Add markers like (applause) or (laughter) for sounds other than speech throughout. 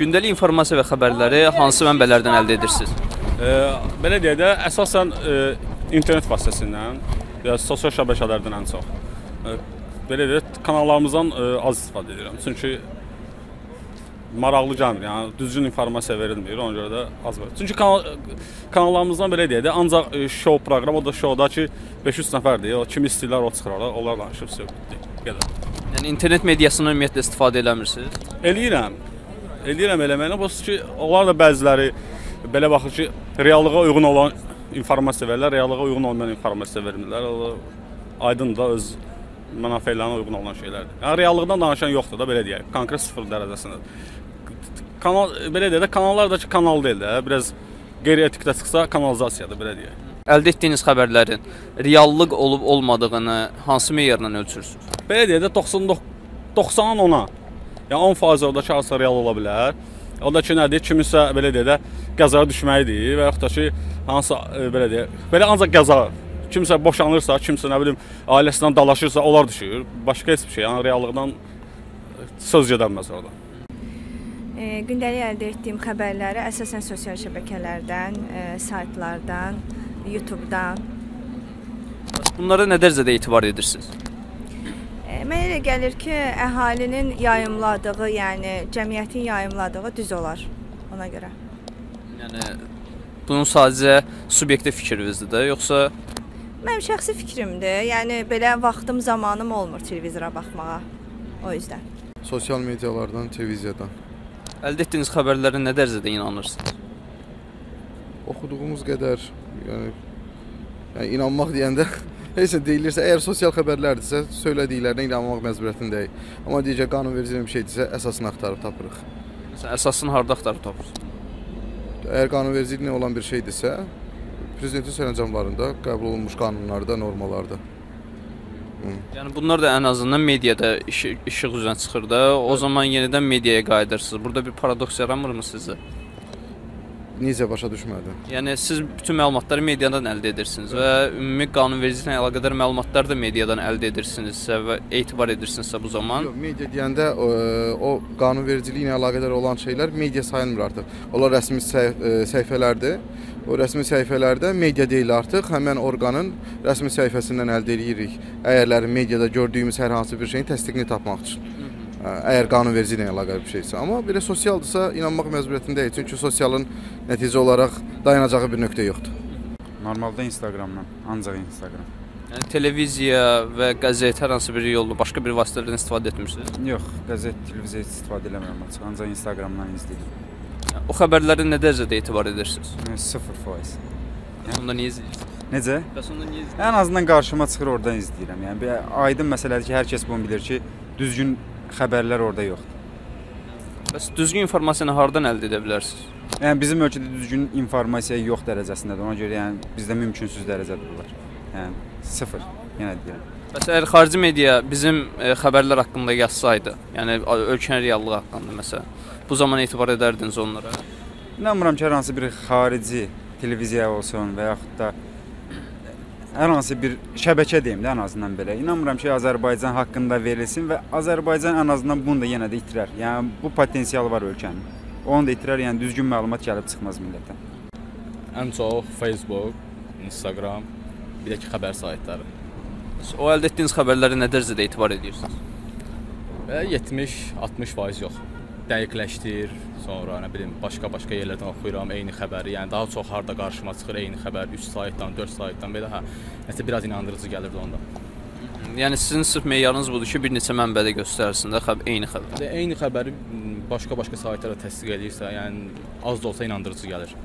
Gündəlik informasiya və xəbərləri hansı mənbələrdən əldə edirsiniz? E, belə deyək də, əsasən e, internet vasitəsilə, ya sosial şəbəkələrdən ən çox. E, belə deyək, kanallarımızdan e, az istifadə edirəm. Çünki maraqlı gəlmir. Yəni düzgün informasiya verilmir. Ona görə də az verir. Çünki kanal kanallarımızdan belə deyək də, ancaq e, show proqram, o da showda ki 500 nəfərdir. O kim istəyirlər o çıxır ora. Onlar danışıb söhbət. Qədər. Yəni internet mediasından ümumiyyətlə istifadə eləmirsiniz? Eləyirəm. Eləyirəm eləməyinə. Bu ki, onlar da bəziləri belə baxır ki, reallığa uyğun olan informasiya verirlər, reallığa uyğun olmayan informasiya vermirlər. O aydın da öz mənafələrinə uyğun olan şeylərdir. Yəni reallıqdan danışan yoxdur da belə deyək. Konkret sıfır dərəcəsində. Kanal belə deyək də kanallar da ki, kanal deyil də, biraz qeyri-etikdə çıxsa kanalizasiyadır belə deyək. Əldə etdiyiniz xəbərlərin reallıq olub olmadığını hansı meyarla ölçürsüz? Belə deyək də 99 90-dan 10-a. Yəni 10% oradakı hansısa real ola bilər. O da ki, nədir? Kiminsə belə deyək də qəzaya düşməyidir və yaxud da ki, hansısa e, belə deyək, belə ancaq qəza kimsə boşanırsa, kimsə nə bilim ailəsindən dalaşırsa, onlar düşür. Başqa heç bir şey, yəni reallıqdan söz gedəməz orada. E, gündəlik əldə etdiyim xəbərləri əsasən sosial şəbəkələrdən, e, saytlardan, YouTube-dan. Bunlara nə dərəcədə etibar edirsiniz? Mənə elə gəlir ki, əhalinin yayımladığı, yəni cəmiyyətin yayımladığı düz olar ona görə. Yəni bunun sadəcə subyektiv fikrinizdir də, yoxsa Mənim şəxsi fikrimdir. Yəni belə vaxtım, zamanım olmur televizora baxmağa. O yüzdən. Sosial medialardan, televiziyadan. əldə etdiyiniz xəbərlərə nə dərəcədə inanırsınız? Oxuduğumuz qədər, yəni yəni inanmaq deyəndə heç nə deyilirsə, əgər sosial xəbərlərdirsə, söylədiklərinə inanmaq məcburiyyətindəyik. Amma digər qanunverici bir şeydirsə, əsasını axtarıb tapırıq. Məsələn, əsasını harda axtarıb tapırsınız? Əgər qanunvericiliklə olan bir şeydirsə, prezidentin sərəncamlarında qəbul olunmuş qanunlarda, normalarda. Yəni bunlar da ən azından mediada işıq üzrə çıxır da. O zaman yenidən mediaya qayıdırsınız. Burada bir paradoks yaranmırmı sizə? Necə başa düşmədim? Yəni siz bütün məlumatları mediadan əldə edirsiniz və ümumi qanunvericiliklə əlaqədar məlumatları da mediadan əldə edirsinizsə və etibar edirsinizsə bu zaman Yox, media deyəndə o, o qanunvericiliklə əlaqədar olan şeylər media sayılmır artıq. Onlar rəsmi səh ə, səhifələrdir. O rəsmi səhifələrdə media deyil artıq, həmin orqanın rəsmi səhifəsindən əldə edirik. Əyərlərin mediada gördüyümüz hər hansı bir şeyin təsdiqini tapmaq üçün. Əgər qanunvericiliklə əlaqəli bir şeysə, amma belə sosialdırsa inanmaq məcburiyyətindəyik. Çünki sosialın nəticə olaraq dayanacağı bir nöqtə yoxdur. Normalda Instagramdan, ancaq Instagram. yəni televiziya və qəzet hər hansı bir yolla başqa bir vasitələrdən istifadə etmirsiniz. Yox, qəzet, televiziya istifadə eləmirəm açıq, ancaq Instagramdan izləyirəm. O xəbərlərə nə dərəcədə etibar edirsiniz? Yəni 0%. Onda niyə izləyirsiniz? Necə? Bəs onda niyə izləyirsiniz? Ən azından qarşıma çıxır oradan izləyirəm. Yəni bir aydın məsələdir ki, hər kəs bunu bilir ki, düzgün xəbərlər orada yoxdur. Bəs düzgün informasiyanı hardan əldə edə bilərsiniz? Yəni bizim ölkədə düzgün informasiya yox dərəcəsindədir. Ona görə yəni bizdə mümkünsüz dərəcədir bunlar. Yəni 0. Yenə deyirəm. Bəs əgər xarici media bizim e, xəbərlər haqqında yazsaydı, yəni ölkənin reallığı haqqında məsələn, bu zaman etibar edərdiniz onlara? İnanmıram ki, hər hansı bir xarici televiziya olsun və yaxud da hər hansı bir şəbəkə deyim də ən azından belə. İnanmıram ki, Azərbaycan haqqında verilsin və Azərbaycan ən azından bunu da yenə də itirər. Yəni bu potensial var ölkənin. Onu da itirər, yəni düzgün məlumat gəlib çıxmaz millətə. Ən çox Facebook, Instagram, bir də ki xəbər saytları. O əldə etdiyiniz xəbərlərə nə dərəcədə etibar edirsiniz? Və 70-60% yox. Dəqiqləşdir, sonra nə bilim başqa-başqa yerlərdən oxuyuram eyni xəbəri. Yəni daha çox harda qarşıma çıxır eyni xəbər 3 saytdan, 4 saytdan belə hə. Nəsə biraz inandırıcı gəlirdi onda. Yəni sizin sırf meyarınız budur ki, bir neçə mənbədə göstərsin də xəbər eyni xəbər. Eyni xəbəri başqa-başqa saytlara təsdiq eləyirsə, yəni az da olsa inandırıcı gəlir.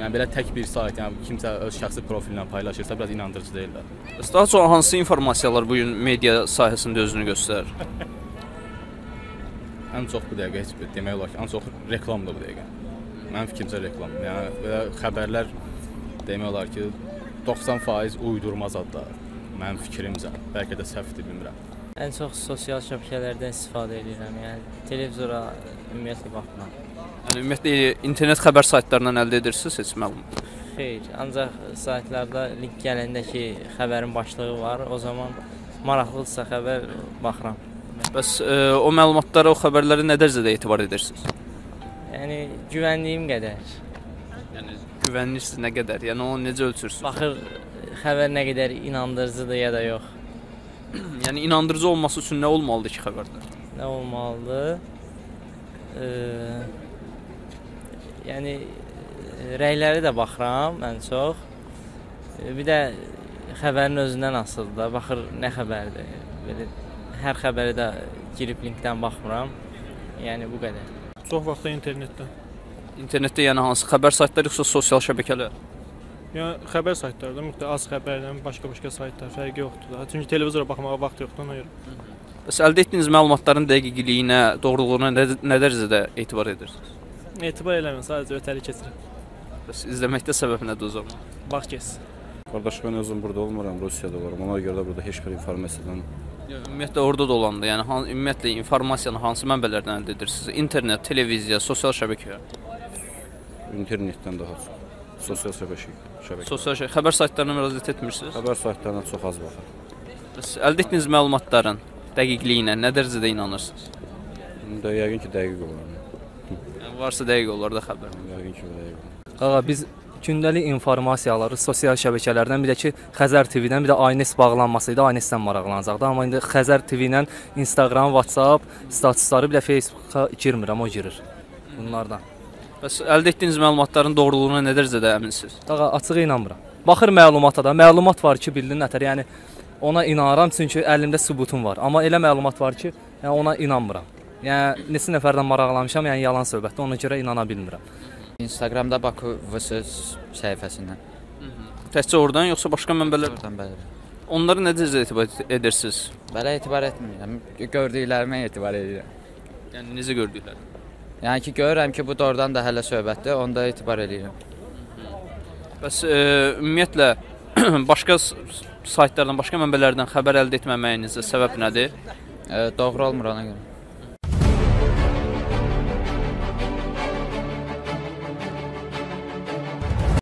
Yəni belə tək bir sayt, yəni kimsə öz şəxsi profilindən paylaşırsa, biraz inandırıcı deyil də. Daha çox hansı informasiyalar bu gün media sahəsində özünü göstərir? (laughs) Ən çox bu dəqiqə heç bir demək olar ki, ən çox reklamdır bu dəqiqə. Mənim fikrimcə reklam. Yəni belə xəbərlər demək olar ki, 90% uydurma zadlar. Mənim fikrimcə. Bəlkə də səhvdir, bilmirəm. Ən çox sosial şəbəkələrdən istifadə edirəm. Yəni televizora ümumiyyətlə baxmıram. Yəni ümumiyyətlə internet xəbər saytlarından əldə edirsiniz heç məlumat? Xeyr, ancaq saytlarda link gələndə ki, xəbərin başlığı var, o zaman maraqlıdırsa xəbər baxıram. Bəs e, o məlumatlara, o xəbərlərə nə dərəcədə etibar edirsiniz? Yəni güvənliyim qədər. Yəni güvəniniz nə qədər? Yəni onu necə ölçürsüz? Baxır xəbər nə qədər inandırıcıdır ya da yox. (clears throat) Yəni inandırıcı olması üçün nə olmalıdır ki xəbərdə? Nə olmalıdır? Yəni e, rəyləri də baxıram ən çox. E, Bir də xəbərin özündən asılıdır da. Baxır nə xəbərdir. Belə hər xəbərə də girib linkdən baxmıram. Yəni bu qədər. Çox vaxtda internetdən. İnternetdə yəni hansı xəbər saytları yoxsa sosial şəbəkələr? Yəni xəbər saytlarında müxtəlif az xəbərdən başqa-başqa saytlar fərqi yoxdur da. Çünki televizora baxmağa vaxt yoxdur ona görə. Bəs əldə etdiyiniz məlumatların dəqiqliyinə, doğruluğuna nə, nə dərəcədə etibar edirsiniz? Etibar eləmirəm, sadəcə ötəri keçirəm. Bəs izləməkdə səbəb nədir o zaman? Vaxt keçsin. Qardaş mən özüm burada olmuram, Rusiyada varam. Ona görə də burada heç bir informasiyadan ümumiyyətlə orada da olanda, yəni ümumiyyətlə informasiyanı hansı mənbələrdən əldə edirsiniz? İnternet, televiziya, sosial şəbəkə. internetdən daha çox. Sosial şəbəkə, şəbəkə. Sosial şəbəkə xəbər saytlarına müraciət etmirsiniz? Xəbər saytlarına çox az baxıram. Bəs əldə etdiyiniz məlumatların dəqiqliyinə nə dərəcədə inanırsınız? İndi yəqin ki, dəqiq olar. Yəni varsa dəqiq olar da xəbər. Yəqin ki, dəqiq olar. Qaqa biz gündəlik informasiyaları sosial şəbəkələrdən bir də ki Xəzər TV-dən bir də Aynes bağlanması idi. Aynesdən maraqlanacaqdı. Amma indi Xəzər TV-dən Instagram, WhatsApp statusları bir də Facebooka girmirəm, o girir. Bunlardan. Bəs əldə etdiyiniz məlumatların doğruluğuna nə dərəcədə əminsiniz? Qaqa açıq inanmıram. Baxır məlumata da, məlumat var ki, bildin nətər, yəni ona inanıram çünki əlimdə sübutum var. Amma elə məlumat var ki, yəni ona inanmıram. Yəni neçə nəfərdən maraqlanmışam, yəni yalan söhbətdir. Ona görə inana bilmirəm. Instagramda Baku VS səhifəsindən. Təkcə oradan yoxsa başqa mənbələr? Oradan bəli. Onları dərəcədə etibar edirsiniz? Belə etibar etmirəm. Gördüklərimə etibar edirəm. Yəni necə gördüklər? Yəni ki, görürəm ki, bu doğrudan da hələ söhbətdir, onda etibar edirəm. Bəs e, ümumiyyətlə (clears throat) başqa saytlardan, başqa mənbələrdən xəbər əldə etməməyinizə səbəb nədir? E, doğru olmur ona görə.